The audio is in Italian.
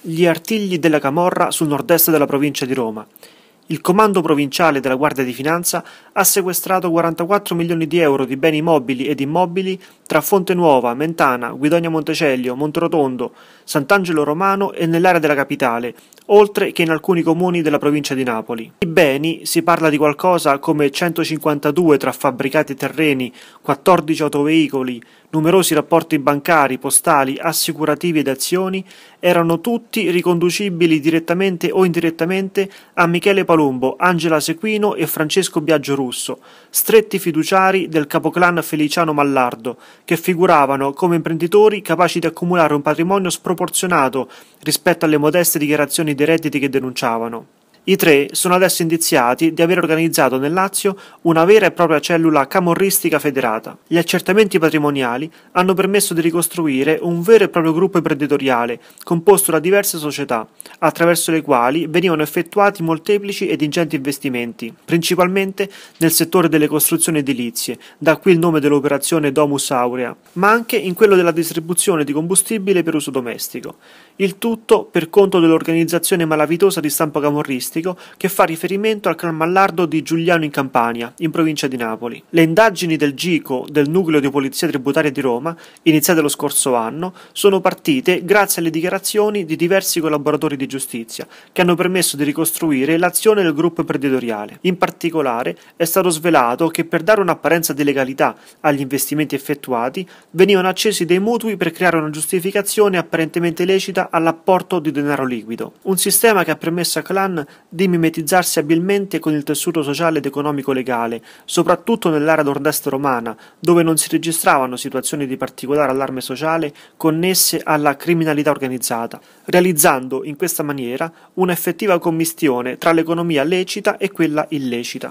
gli artigli della Camorra sul nord-est della provincia di Roma. Il comando provinciale della Guardia di Finanza ha sequestrato 44 milioni di euro di beni mobili ed immobili tra Fonte Nuova, Mentana, Guidonia Montecelio, Monterotondo, Sant'Angelo Romano e nell'area della capitale, oltre che in alcuni comuni della provincia di Napoli. I beni si parla di qualcosa come 152 tra fabbricati e terreni, 14 autoveicoli, numerosi rapporti bancari, postali, assicurativi ed azioni, erano tutti riconducibili direttamente o indirettamente a Michele Palumbo, Angela Sequino e Francesco Biagio Russo, stretti fiduciari del capoclan Feliciano Mallardo, che figuravano come imprenditori capaci di accumulare un patrimonio sproporzionato rispetto alle modeste dichiarazioni dei redditi che denunciavano. I tre sono adesso indiziati di aver organizzato nel Lazio una vera e propria cellula camorristica federata. Gli accertamenti patrimoniali hanno permesso di ricostruire un vero e proprio gruppo imprenditoriale composto da diverse società, attraverso le quali venivano effettuati molteplici ed ingenti investimenti, principalmente nel settore delle costruzioni edilizie, da qui il nome dell'operazione Domus Aurea, ma anche in quello della distribuzione di combustibile per uso domestico. Il tutto per conto dell'organizzazione malavitosa di stampo camorristica statistico che fa riferimento al clan Mallardo di Giuliano in Campania, in provincia di Napoli. Le indagini del GICO del Nucleo di Polizia Tributaria di Roma, iniziate lo scorso anno, sono partite grazie alle dichiarazioni di diversi collaboratori di giustizia, che hanno permesso di ricostruire l'azione del gruppo imprenditoriale. In particolare è stato svelato che per dare un'apparenza di legalità agli investimenti effettuati venivano accesi dei mutui per creare una giustificazione apparentemente lecita all'apporto di denaro liquido. Un sistema che ha permesso a clan di mimetizzarsi abilmente con il tessuto sociale ed economico legale, soprattutto nell'area nord-est romana, dove non si registravano situazioni di particolare allarme sociale connesse alla criminalità organizzata, realizzando in questa maniera un'effettiva commistione tra l'economia lecita e quella illecita.